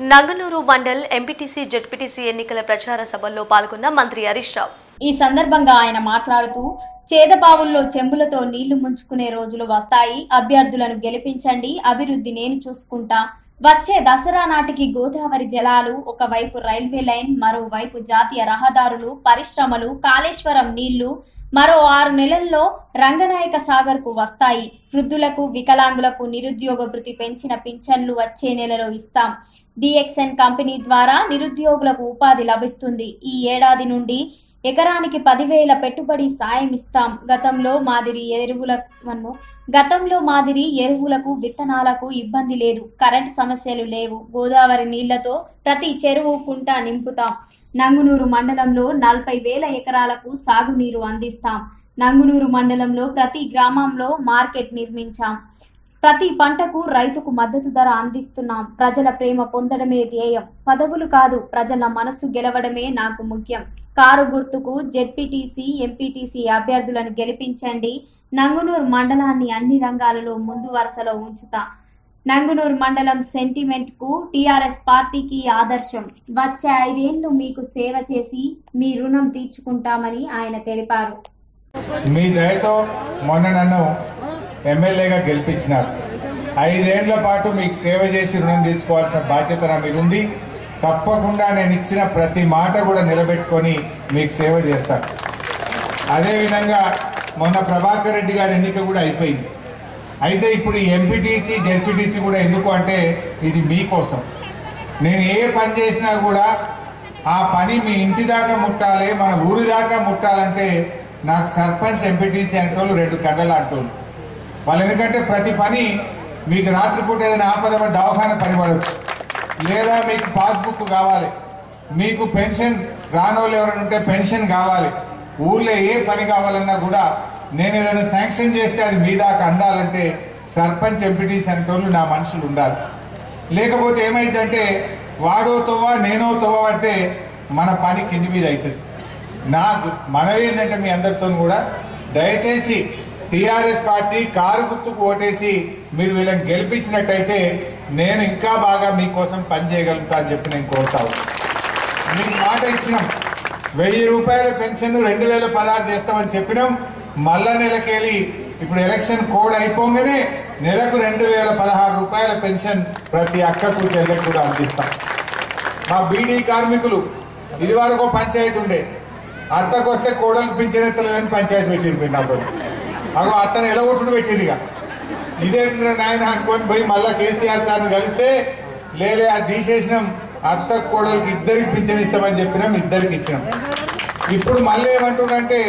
Nanganur mandal MPTC ZPTC ఎన్నికల ప్రచార సభల్లో పాల్గొన్న మంత్రి హరీష్ రావు. ఈ సందర్భంగా ఆయన మాట్లాడుతూ చేదబావుల్లో చెంబులతో నీళ్ళు ముంచుకునే రోజులు వస్తాయి అభ్యర్థులను గెలిపించండి అభివృద్ధి నేను చూసుకుంటా వచ్చే దసరా నాటికి గోదావరి జలాలు ఒకవైపు రైల్వే లైన్ మరోవైపు జాతీయ రహదారులు పరిశ్రమలు కాళేశ్వరం నీళ్ళు మరో ఆరు నెలల్లో రంగనాయక సాగర్కు వస్తాయి. వృద్ధులకు వికలాంగులకు నిరుద్యోగ భృతి పెంచిన పింఛన్లు వచ్చే నెలలో ఇస్తాం. డిఎక్స్ఎన్ కంపెనీ ద్వారా నిరుద్యోగులకు ఉపాధి లభిస్తుంది. ఈ ఏడాది నుండి ఎకరానికి పదివేల పెట్టుబడి సాయం ఇస్తాం. గతంలో మాదిరి ఎరువుల గతంలో మాదిరి ఎరువులకు విత్తనాలకు ఇబ్బంది లేదు. కరెంట్ సమస్యలు లేవు. గోదావరి నీళ్ళతో ప్రతి చెరువు కుంట నింపుతాం. నంగునూరు మండలంలో నలభై వేల ఎకరాలకు సాగునీరు అందిస్తాం. నంగునూరు మండలంలో ప్రతి గ్రామంలో మార్కెట్ నిర్మించాం. ప్రతి పంటకు రైతుకు మద్దతు ధర అందిస్తున్నాం. ప్రజల ప్రేమ పొందడమే ధ్యేయం. పదవులు కాదు ప్రజల మనస్సు గెలవడమే నాకు ముఖ్యం. కారు గుర్తుకు జెడ్పీటీసీ ఎంపీటీసీ అభ్యర్థులను గెలిపించండి. నంగునూరు మండలాన్ని అన్ని రంగాలలో ముందు వరుసలో ఉంచుతా. నంగునూరు మండలం సెంటిమెంట్కు టిఆర్ఎస్ పార్టీకి ఆదర్శం. వచ్చే ఐదేళ్ళు మీకు సేవ చేసి మీ రుణం తీర్చుకుంటామని ఆయన తెలిపారు. మీ దయతో మొన్న నన్ను ఎమ్మెల్యేగా గెలిపించినారు. ఐదేళ్ళ పాటు మీకు సేవ చేసి రుణం తీర్చుకోవాల్సిన బాధ్యత నా మీద ఉంది. తప్పకుండా నేను ఇచ్చిన ప్రతి మాట కూడా నిలబెట్టుకొని మీకు సేవ చేస్తాను. అదేవిధంగా మొన్న ప్రభాకర్ రెడ్డి గారి ఎన్నిక కూడా అయిపోయింది. అయితే ఇప్పుడు ఈ ఎంపీటీసీ జెడ్పీటీసీ కూడా ఎందుకు అంటే ఇది మీకోసం నేను ఏ పని చేసినా కూడా ఆ పని మీ ఇంటి దాకా ముట్టాలి మన ఊరి దాకా ముట్టాలంటే నాకు సర్పంచ్ ఎంపీటీసీ అంటోళ్ళు రెండు కథలు అంటోళ్ళు వాళ్ళు ఎందుకంటే ప్రతి పని మీకు రాత్రిపూట ఏదైనా ఆపద దవాఖాన పని పడవచ్చు. లేదా మీకు పాస్బుక్ కావాలి. మీకు పెన్షన్ రానోళ్ళు ఎవరైనా ఉంటే పెన్షన్ కావాలి. ఊర్లో ఏ పని కావాలన్నా కూడా నేను ఏదైనా శాంక్షన్ చేస్తే అది మీ దాకా అందాలంటే సర్పంచ్ ఎంపీటీసీ అంటోళ్ళు నా మనుషులు ఉండాలి. లేకపోతే ఏమైందంటే వాడో తోవ నేనో తోవ అంటే మన పని కింది మీద అవుతుంది. నాకు మనవి ఏంటంటే మీ అందరితో కూడా దయచేసి టీఆర్ఎస్ పార్టీ కారు గుర్తుకు ఓటేసి మీరు వీళ్ళని గెలిపించినట్టయితే నేను ఇంకా బాగా మీకోసం పనిచేయగలుగుతా అని చెప్పి నేను కోరుతాను మీకు మాట ఇచ్చినాం. వెయ్యి రూపాయల పెన్షన్ రెండు వేల పదహారు చేస్తామని చెప్పినాం. మళ్ళా నెలకెళ్ళి ఇప్పుడు ఎలక్షన్ కోడ్ అయిపోగానే నెలకు రెండు వేల పదహారు రూపాయల పెన్షన్ ప్రతి అక్కకు చెల్లెకు కూడా అందిస్తాం. మా బీడీ కార్మికులు ఇది వరకు పంచాయతీ ఉండే. అత్తకొస్తే కోడలు పింఛనెత్తలేదని పంచాయతీ పెట్టింది నాతో అగో అతను ఎలగొట్టుడు పెట్టేది ఇక. ఇదే నాయన అనుకొని పోయి మళ్ళా కేసీఆర్ సార్ని కలిస్తే లేలే అది తీసేసినాం. అత్త కోడలికి ఇద్దరికి పింఛన్ ఇస్తామని చెప్పినాం ఇద్దరికి ఇచ్చినాం. ఇప్పుడు మళ్ళీ ఏమంటున్నంటే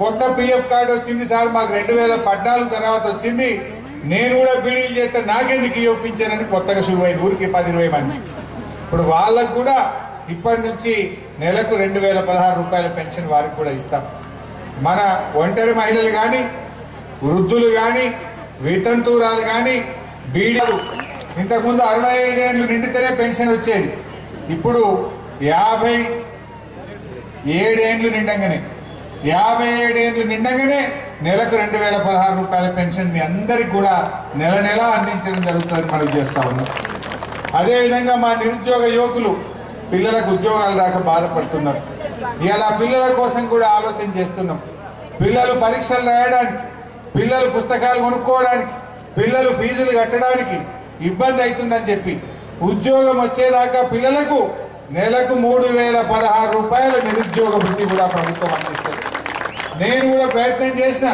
కొత్త పిఎఫ్ కార్డు వచ్చింది సార్ మాకు రెండు వేల పద్నాలుగు తర్వాత వచ్చింది. నేను కూడా బీడీలు చేస్తే నాకెందుకు ఇవ్వపించానని కొత్తగా షురు అయింది. ఊరికి పది ఇరవై మంది. ఇప్పుడు వాళ్ళకు కూడా ఇప్పటి నుంచి నెలకు రెండు వేల పదహారు రూపాయల పెన్షన్ వారికి కూడా ఇస్తాం. మన ఒంటరి మహిళలు కానీ వృద్ధులు కానీ వితంతువురాలు కానీ బీడీలు. ఇంతకుముందు అరవై ఐదేళ్ళు నిండితేనే పెన్షన్ వచ్చేది. ఇప్పుడు యాభై ఏడేండ్లు నిండంగానే. యాభై ఏడేండ్లు నిండంగానే నెలకు రెండు వేల పదహారు రూపాయల పెన్షన్ మీ అందరికి కూడా నెల నెల అందించడం జరుగుతుందని మనం చేస్తా ఉన్నాం. అదేవిధంగా మా నిరుద్యోగ యువకులు పిల్లలకు ఉద్యోగాలు రాక బాధపడుతున్నారు. ఇలా పిల్లల కోసం కూడా ఆలోచన చేస్తున్నాం. పిల్లలు పరీక్షలు రాయడానికి పిల్లలు పుస్తకాలు కొనుక్కోవడానికి పిల్లలు ఫీజులు కట్టడానికి ఇబ్బంది అవుతుందని చెప్పి ఉద్యోగం వచ్చేదాకా పిల్లలకు నెలకు మూడు వేల పదహారు రూపాయల నిరుద్యోగ వృత్తి కూడా ప్రభుత్వం అందిస్తుంది. నేను కూడా ప్రయత్నం చేసిన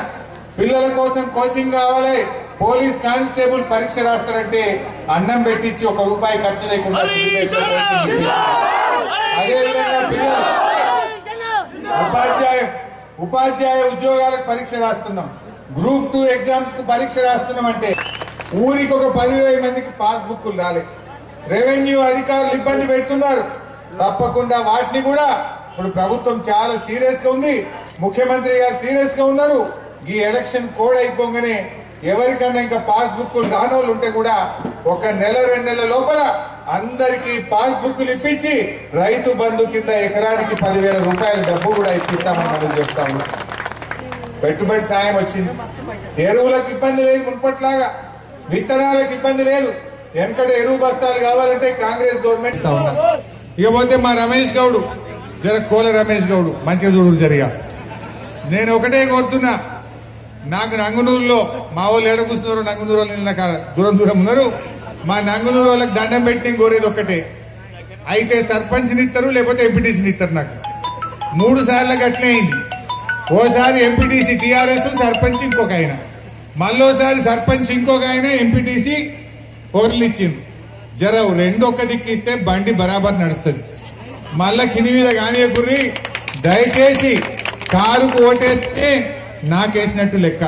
పిల్లల కోసం కోచింగ్ కావాలి పోలీస్ కానిస్టేబుల్ పరీక్ష రాస్తారంటే అన్నం పెట్టించి ఒక రూపాయి ఖర్చు లేకుండా. అదేవిధంగా పిల్లలు ఉపాధ్యాయ ఉపాధ్యాయ ఉద్యోగాలకు పరీక్ష రాస్తున్నాం. గ్రూప్ టూ ఎగ్జామ్స్కు పరీక్ష రాస్తున్నాం అంటే ఊరికి ఒక పది ఇరవై మందికి పాస్ బుక్లు రాలే. రెవెన్యూ అధికారులు ఇబ్బంది పెడుతున్నారు. తప్పకుండా వాటిని కూడా ఇప్పుడు ప్రభుత్వం చాలా సీరియస్గా ఉంది. ముఖ్యమంత్రి గారు సీరియస్గా ఉన్నారు. ఈ ఎలక్షన్ కోడ్ అయిపోగానే ఎవరికన్నా ఇంకా పాస్ బుక్లు రానోళ్ళు ఉంటే కూడా ఒక నెల రెండు నెలల లోపల అందరికీ పాస్ బుక్లు ఇప్పించి రైతు బంధు కింద ఎకరానికి పదివేల రూపాయల డబ్బు కూడా ఇప్పిస్తామని మనం చేస్తా ఉన్నాం. పెట్టుబడి సాయం వచ్చింది. ఎరువులకు ఇబ్బంది లేదు మునుపట్లాగా. విత్తనాలకు ఇబ్బంది లేదు. వెనకట ఎరువు బస్తాలు కావాలంటే కాంగ్రెస్ గవర్నమెంట్ ఇకపోతే మా రమేష్ గౌడు జర కోల రమేష్ గౌడు మంచిగా చూడు జరిగా నేను ఒకటే కోరుతున్నా నాకు నంగునూరులో మా వాళ్ళు ఏడ కూర్చున్నారు నంగునూరు నిన్న దూరం దూరం ఉన్నారు. మా నంగునూరు వాళ్ళకి దండం పెట్టి నేను కోరేది ఒక్కటే. అయితే సర్పంచ్ని ఇస్తారు లేకపోతే ఎంపీటీసీని ఇస్తారు నాకు. మూడు సార్లు అట్లే అయింది. ఓసారి ఎంపీటీసీ టీఆర్ఎస్ సర్పంచ్ ఇంకొక ఆయన. మళ్ళోసారి సర్పంచ్ ఇంకొక ఆయన ఎంపీటీసీ ఒకరిని ఇచ్చింది జర రెండు ఒక్క దిక్కు ఇస్తే బండి బరాబర్ నడుస్తుంది. మళ్ళా కిని మీద కానియకుర్రి దయచేసి కారుకు ఓటేస్తే నాకేసినట్టు లెక్క.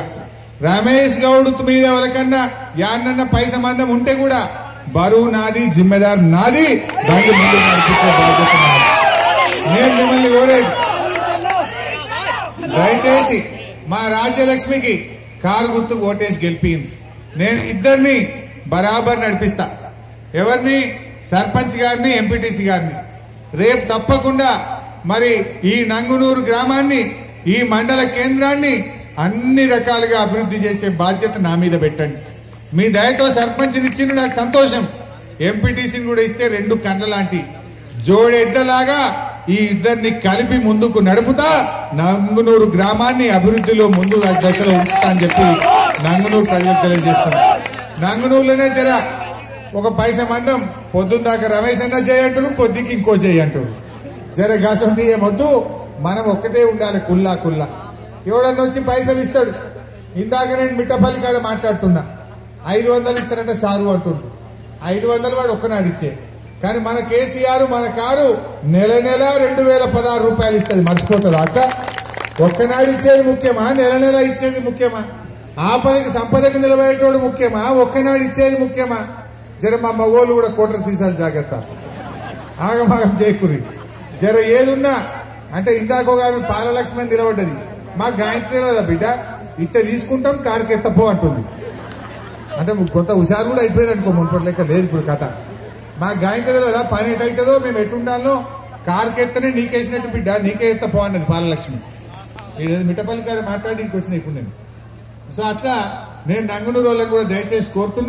రమేష్ గౌడ్ మీద ఎవరికన్నా యాన్నన్న పై సంబంధం ఉంటే కూడా బరువు నాది జిమ్మెదారు నాది బండి ముందు నడిపించే బాధ్యత నేను మిమ్మల్ని కోరేది దయచేసి మా రాజ్యలక్ష్మికి కారు గుర్తుకు ఓటేసి గెలిపింది నేను ఇద్దరిని బరాబర్ నడిపిస్తా. ఎవరిని? సర్పంచ్ గారిని ఎంపీటీసీ గారిని. రేపు తప్పకుండా మరి ఈ నంగునూరు గ్రామాన్ని ఈ మండల కేంద్రాన్ని అన్ని రకాలుగా అభివృద్ధి చేసే బాధ్యత నా మీద పెట్టండి. మీ దయతో సర్పంచ్ని ఇచ్చింది నాకు సంతోషం. ఎంపీటీసీని కూడా ఇస్తే రెండు కళ్ళ లాంటి జోడెడ్లలాగా ఈ ఇద్దరిని కలిపి ముందుకు నడుపుతా. నంగునూరు గ్రామాన్ని అభివృద్ధిలో ముందు దశలో ఉంచుతా అని చెప్పి నంగునూరు ప్రజలకు తెలియజేస్తాను నంగునూరులోనే జర ఒక పైస మందం పొద్దున్న దాకా రమేష్ అన్న చేయంటారు పొద్దుకి ఇంకో చేయంటారు జర గసం తీయమొద్దు మనం ఒక్కటే ఉండాలి కుల్లా కుల్లా. ఎవడన్నా వచ్చి పైసలు ఇస్తాడు. ఇందాక నేను మిట్టపల్లి కాడ మాట్లాడుతున్నా. ఐదు వందలు ఇస్తారంటే సారు అంటుండు. ఐదు వందలు వాడు ఒక్కనాడిచ్చే కానీ మన కేసీఆర్ మన కారు నెల నెల రెండు వేల పదహారు రూపాయలు ఇస్తుంది. మర్చిపోతుంది అక్క? ఒక్కనాడు ఇచ్చేది ముఖ్యమా? నెల నెల ఇచ్చేది ముఖ్యమా? ఆపదకి సంపదకి నిలబడేటోడు ముఖ్యమా? ఒక్కనాడు ఇచ్చేది ముఖ్యమా? జర మా మగోళ్ళు కూడా కోటర్ తీసాలి జాగ్రత్త. ఆగమాగం చేకూరి జర ఏదున్నా అంటే ఇందాక ఒక ఆమె పాలలక్ష్మి అని నిలబడ్డది. మాకు గాయత్రి తెలియదా బిడ్డ? ఇత్త తీసుకుంటాం కారుకి ఎత్తపో అంటుంది. అంటే కొంత హుషారు కూడా అయిపోయారు అనుకో మునుపటి లెక్క లేదు ఇప్పుడు కథ. మాకు గాయత్రి తెలియదా పని ఎటవుతుందో మేము ఎటుండాలో కారుకి నీకేసినట్టు బిడ్డ నీకే ఎత్తపో అన్నది బాలలక్ష్మి. ఇది మిట్టపల్లి కాడ మాట్లాడి ఇంటికి వచ్చిన ఇప్పుడు నేను. సో అట్లా నేను నంగునూరు వాళ్ళకి కూడా దయచేసి కోరుతున్నా.